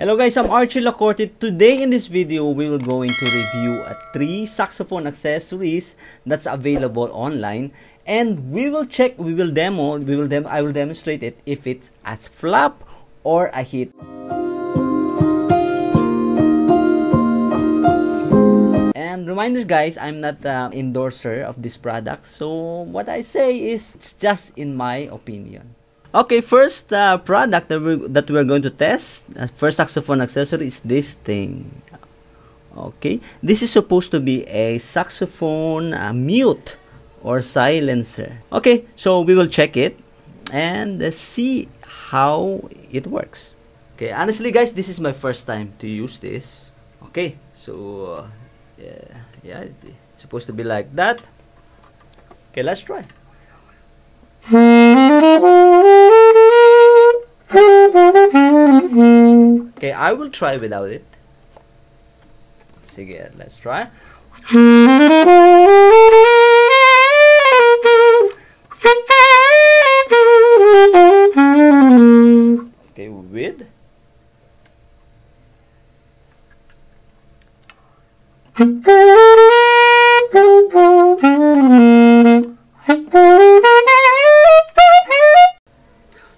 Hello guys, I'm Archie Lacorte. Today in this video, we will going to review a three saxophone accessories that's available online and we will check, we will demo, we will dem I will demonstrate it if it's a flop or a hit. And reminder guys, I'm not the endorser of this product. So what I say is it's just in my opinion. Okay, first uh, product that we're, that we're going to test, uh, first saxophone accessory is this thing. Okay, this is supposed to be a saxophone uh, mute or silencer. Okay, so we will check it and uh, see how it works. Okay, honestly guys, this is my first time to use this. Okay, so uh, yeah, yeah, it's supposed to be like that. Okay, let's try. I will try without it. See Sige, let's try. Okay, with.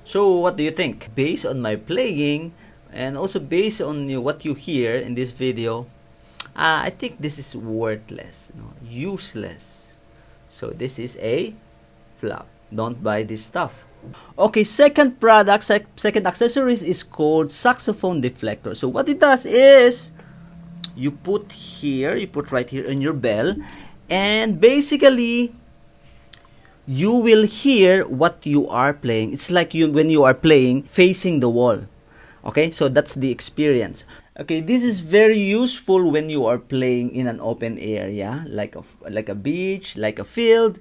So, what do you think? Based on my playing and also based on you, what you hear in this video, uh, I think this is worthless, no? useless. So, this is a flop. Don't buy this stuff. Okay, second product, sec second accessories is called saxophone deflector. So, what it does is you put here, you put right here in your bell, and basically you will hear what you are playing. It's like you when you are playing facing the wall. Okay, so that's the experience. Okay, this is very useful when you are playing in an open area, like a like a beach, like a field,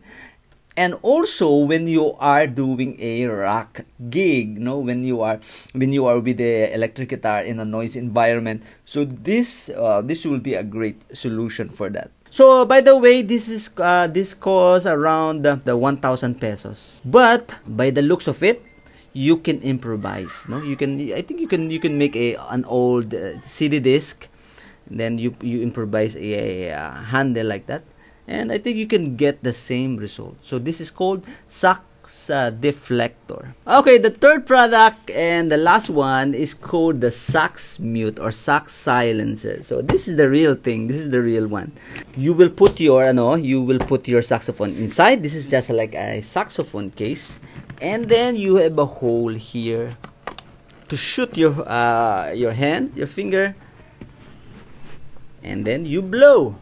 and also when you are doing a rock gig. you No, when you are when you are with the electric guitar in a noisy environment. So this uh, this will be a great solution for that. So by the way, this is uh, this costs around the, the 1,000 pesos. But by the looks of it, you can improvise. No, you can. I think you can you can make a an old uh, CD disc, then you you improvise a, a, handle like that, and I think you can get the same result. So this is called sax uh, deflector. Okay, the third product and the last one is called the sax mute or sax silencer. So this is the real thing. This is the real one. You will put your ano, you will put your saxophone inside. This is just like a saxophone case, and then you have a hole here to shoot your uh, your hand, your finger, and then you blow.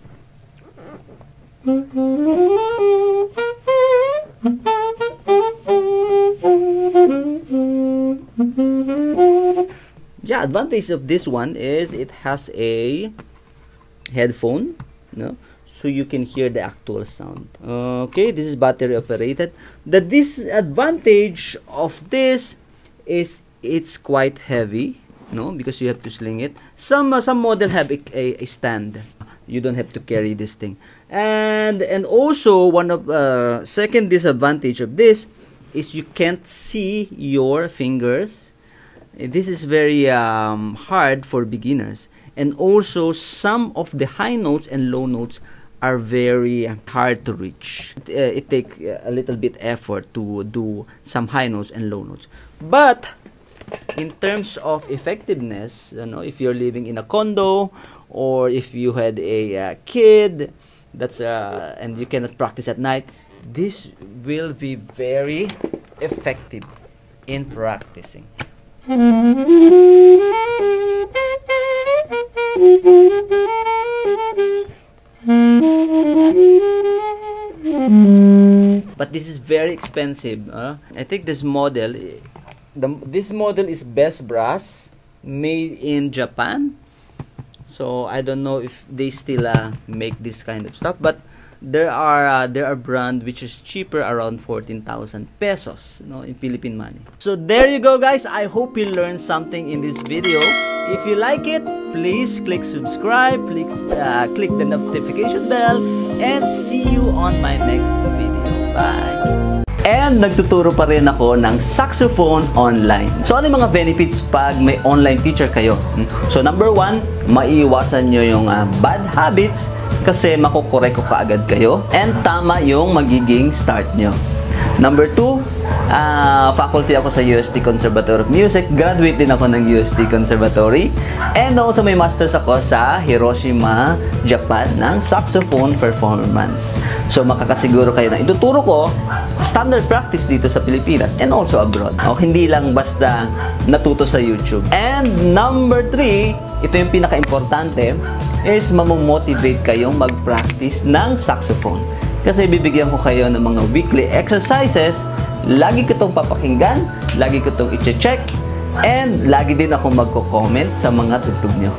yeah advantage of this one is it has a headphone no so you can hear the actual sound. Okay this is battery operated. The disadvantage of this is it's quite heavy no because you have to sling it. Some uh, some model have a, a, a, stand. You don't have to carry this thing. And and also one of uh, second disadvantage of this is you can't see your fingers. This is very um, hard for beginners. And also, some of the high notes and low notes are very hard to reach. It, uh, it takes a little bit effort to do some high notes and low notes. But in terms of effectiveness, you know, if you're living in a condo or if you had a uh, kid that's uh, and you cannot practice at night, this will be very effective in practicing. this is very expensive. Uh? I think this model, the, this model is best brass, made in Japan. So I don't know if they still uh, make this kind of stuff, but there are uh, there are brand which is cheaper around 14,000 pesos you know in Philippine money so there you go guys I hope you learned something in this video if you like it please click subscribe please uh, click the notification bell and see you on my next video bye And nagtuturo pa rin ako ng saxophone online. So ano yung mga benefits pag may online teacher kayo? Hmm? So number one, maiiwasan nyo yung uh, bad habits kasi makukorek ko kaagad kayo. And tama yung magiging start nyo. Number two, uh, faculty ako sa UST Conservatory of Music. Graduate din ako ng UST Conservatory. And also may masters ako sa Hiroshima, Japan ng saxophone performance. So makakasiguro kayo na ituturo ko standard practice dito sa Pilipinas and also abroad. O, hindi lang basta natuto sa YouTube. And number three, ito yung pinaka-importante, is mamomotivate kayong mag-practice ng saxophone. Kasi bibigyan ko kayo ng mga weekly exercises. Lagi ko itong papakinggan, lagi ko itong i-check, and lagi din ako magko-comment sa mga tugtog nyo.